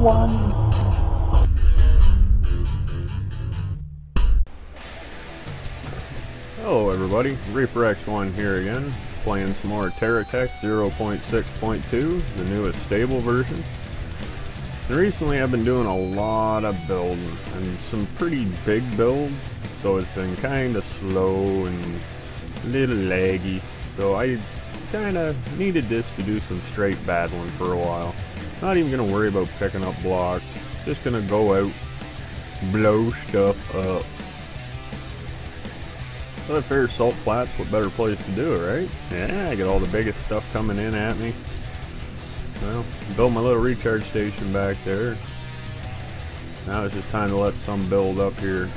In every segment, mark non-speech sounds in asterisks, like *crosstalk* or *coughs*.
one. Hello everybody, Reaper X1 here again, playing some more Terratech 0.6.2, the newest stable version. And recently I've been doing a lot of building, and some pretty big builds, so it's been kinda slow and a little laggy, so I kinda needed this to do some straight battling for a while. Not even gonna worry about picking up blocks, just gonna go out, blow stuff up. Well, I figure Salt Flats, what better place to do it, right? Yeah, I get all the biggest stuff coming in at me. Well, build my little recharge station back there. Now it's just time to let some build up here.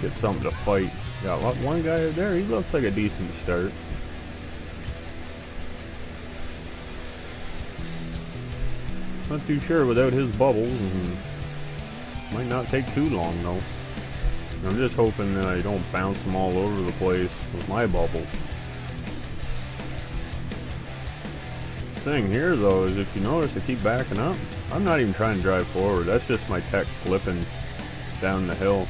Get something to fight. Got one guy there, he looks like a decent start. Not too sure without his bubbles. Might not take too long though. I'm just hoping that I don't bounce them all over the place with my bubbles. Thing here though is if you notice I keep backing up. I'm not even trying to drive forward. That's just my tech flipping down the hill.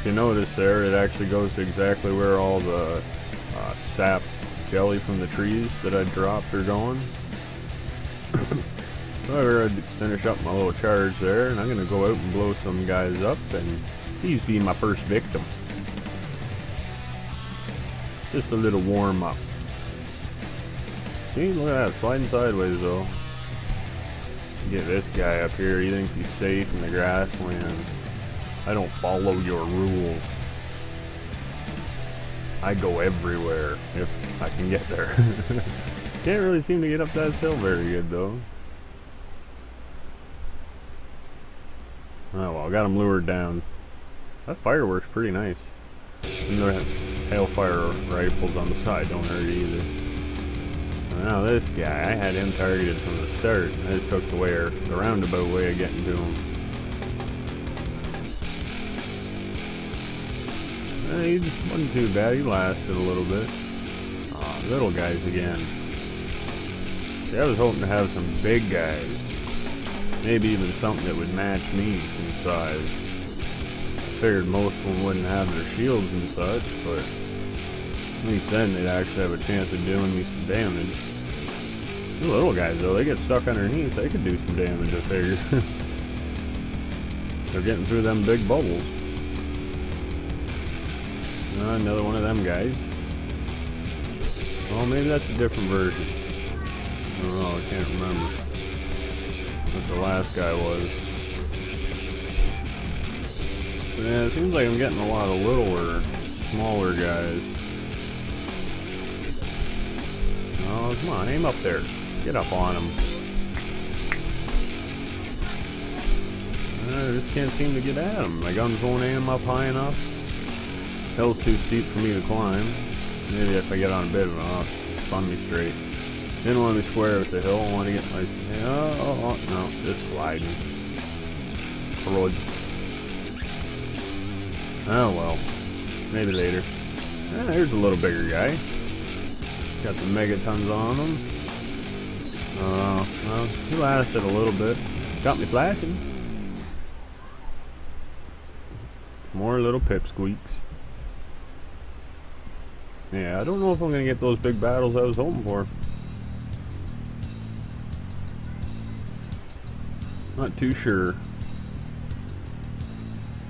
If you notice there, it actually goes to exactly where all the uh, sap jelly from the trees that I dropped are going. *coughs* *coughs* so I finish up my little charge there, and I'm going to go out and blow some guys up and He's be my first victim. Just a little warm up. See, look at that, sliding sideways though. Get this guy up here, he thinks he's safe in the grassland. I don't follow your rules. I go everywhere, if I can get there. *laughs* Can't really seem to get up that hill very good though. Oh well, got him lured down. That fireworks pretty nice. And the hailfire rifles on the side don't hurt either. Now this guy, I had him targeted from the start. I just took the way the roundabout way of getting to him. Uh, he wasn't too bad. He lasted a little bit. Oh, little guys again. See, I was hoping to have some big guys. Maybe even something that would match me in size I figured most of them wouldn't have their shields and such, but at least then they'd actually have a chance of doing me some damage. The little guys though, they get stuck underneath, they could do some damage I figure. *laughs* They're getting through them big bubbles. Uh, another one of them guys. Well, maybe that's a different version. I don't know, I can't remember what the last guy was. Yeah, it seems like I'm getting a lot of littler, smaller guys. Oh, come on, aim up there. Get up on him. I just can't seem to get at him. My guns won't aim up high enough. Hill's too steep for me to climb. Maybe if I get on a bit of it, I'll spun me straight. Didn't want to be square with the hill. I want to get my... Oh, oh, no, just sliding. Oh well. Maybe later. Eh, there's a little bigger guy. Got the megatons on him. Uh, well, he lasted a little bit. Got me flashing. More little pipsqueaks. Yeah, I don't know if I'm gonna get those big battles I was hoping for. Not too sure.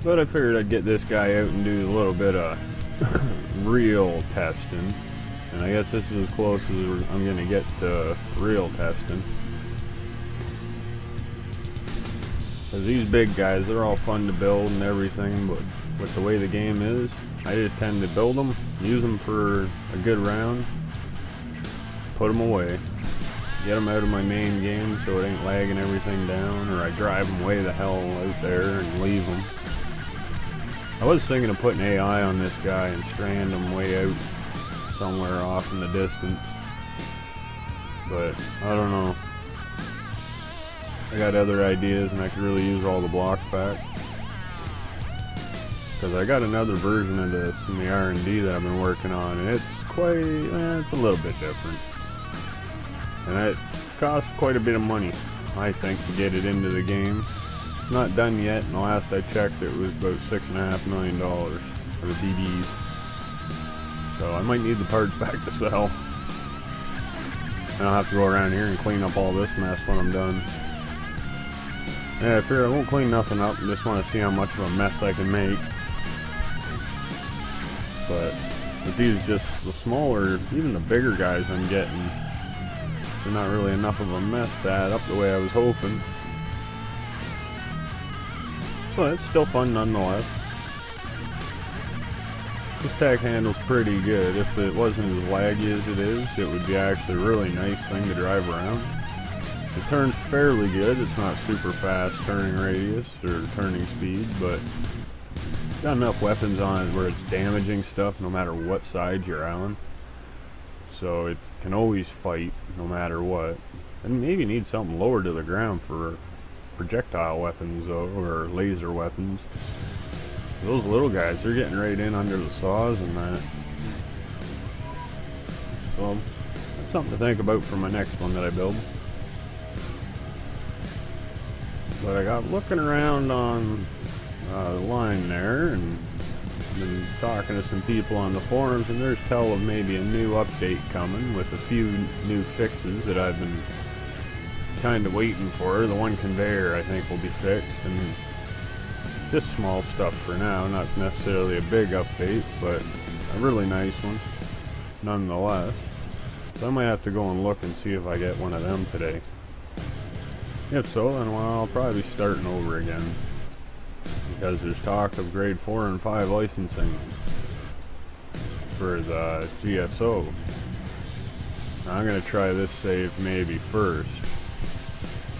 But I figured I'd get this guy out and do a little bit of *coughs* real testing. And I guess this is as close as I'm going to get to real testing. Because these big guys, they're all fun to build and everything, but with the way the game is, I just tend to build them, use them for a good round, put them away. Get them out of my main game so it ain't lagging everything down, or I drive them way the hell out there and leave them. I was thinking of putting AI on this guy and strand him way out somewhere off in the distance. But, I don't know. I got other ideas and I could really use all the blocks back. Because I got another version of this in the R&D that I've been working on and it's quite, eh, it's a little bit different. And it costs quite a bit of money. I think, to get it into the game. It's not done yet, and the last I checked it was about six and a half million dollars for the BBs. So I might need the parts *laughs* back to sell. And I'll have to go around here and clean up all this mess when I'm done. Yeah, I figure I won't clean nothing up, I just want to see how much of a mess I can make. But with these just the smaller, even the bigger guys I'm getting, not really enough of a mess add up the way I was hoping. But it's still fun nonetheless. This tag handle's pretty good. If it wasn't as laggy as it is, it would be actually a really nice thing to drive around. It turns fairly good. It's not super fast turning radius or turning speed, but got enough weapons on it where it's damaging stuff no matter what side you're on. So it can always fight no matter what. And maybe need something lower to the ground for projectile weapons though, or laser weapons. Those little guys, they're getting right in under the saws and that. So, that's something to think about for my next one that I build. But I got looking around on uh, the line there and been talking to some people on the forums and there's tell of maybe a new update coming with a few new fixes that I've been kind of waiting for. The one conveyor I think will be fixed and just small stuff for now, not necessarily a big update, but a really nice one nonetheless. So I might have to go and look and see if I get one of them today. If so, then well, I'll probably be starting over again. Because there's talk of grade 4 and 5 licensing for the GSO. I'm going to try this save maybe first.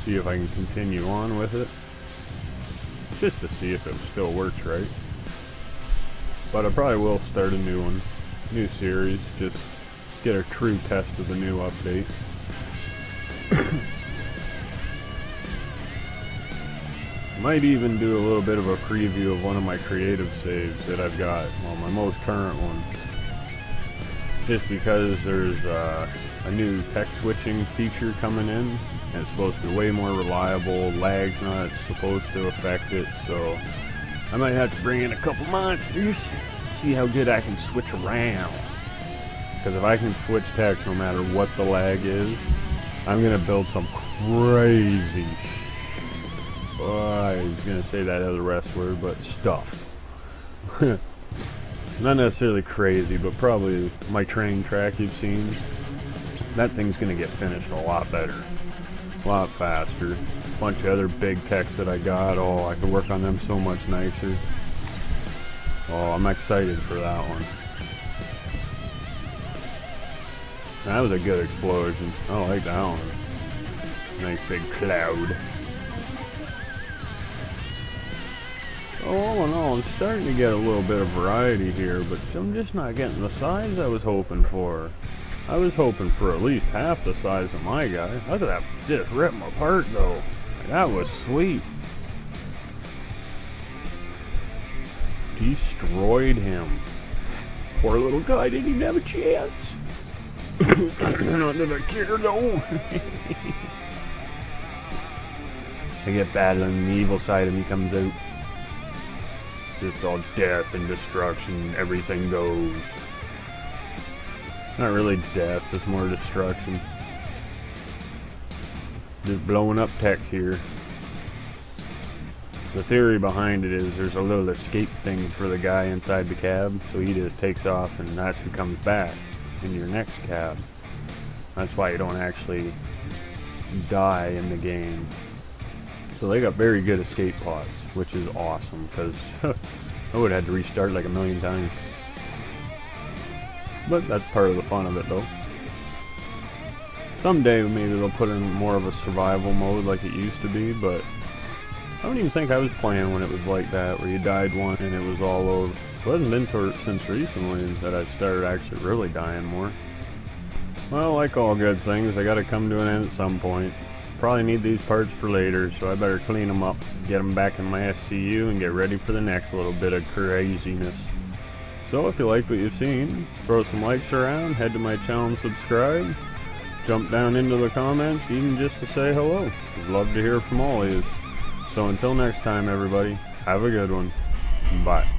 See if I can continue on with it. Just to see if it still works right. But I probably will start a new one. New series. Just get a true test of the new update. Might even do a little bit of a preview of one of my creative saves that I've got. Well, my most current one. Just because there's uh, a new text switching feature coming in. And it's supposed to be way more reliable. Lag's not supposed to affect it. So I might have to bring in a couple monsters. See how good I can switch around. Because if I can switch techs no matter what the lag is, I'm going to build some crazy Oh, I was going to say that other S word, but stuff. *laughs* Not necessarily crazy, but probably my train track you've seen. That thing's going to get finished a lot better. A lot faster. A bunch of other big techs that I got. Oh, I can work on them so much nicer. Oh, I'm excited for that one. That was a good explosion. I like that one. Nice big cloud. All in all, I'm starting to get a little bit of variety here, but I'm just not getting the size I was hoping for. I was hoping for at least half the size of my guy. Look at that, just rip him apart though. That was sweet. Destroyed him. Poor little guy didn't even have a chance. *coughs* Not that I care though. *laughs* I get bad on the evil side of me comes out. Just all death and destruction, everything goes. Not really death, it's more destruction. Just blowing up tech here. The theory behind it is there's a little escape thing for the guy inside the cab, so he just takes off and that's who comes back in your next cab. That's why you don't actually die in the game. So they got very good escape pods which is awesome because *laughs* I would have had to restart like a million times. But that's part of the fun of it though. Someday maybe they'll put in more of a survival mode like it used to be, but I don't even think I was playing when it was like that, where you died once and it was all over. It hasn't been since recently that I started actually really dying more. Well, like all good things, they gotta come to an end at some point. Probably need these parts for later, so I better clean them up, get them back in my SCU, and get ready for the next little bit of craziness. So if you like what you've seen, throw some likes around, head to my channel and subscribe. jump down into the comments, even just to say hello. I'd love to hear from all of you. So until next time, everybody, have a good one. Bye.